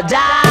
die.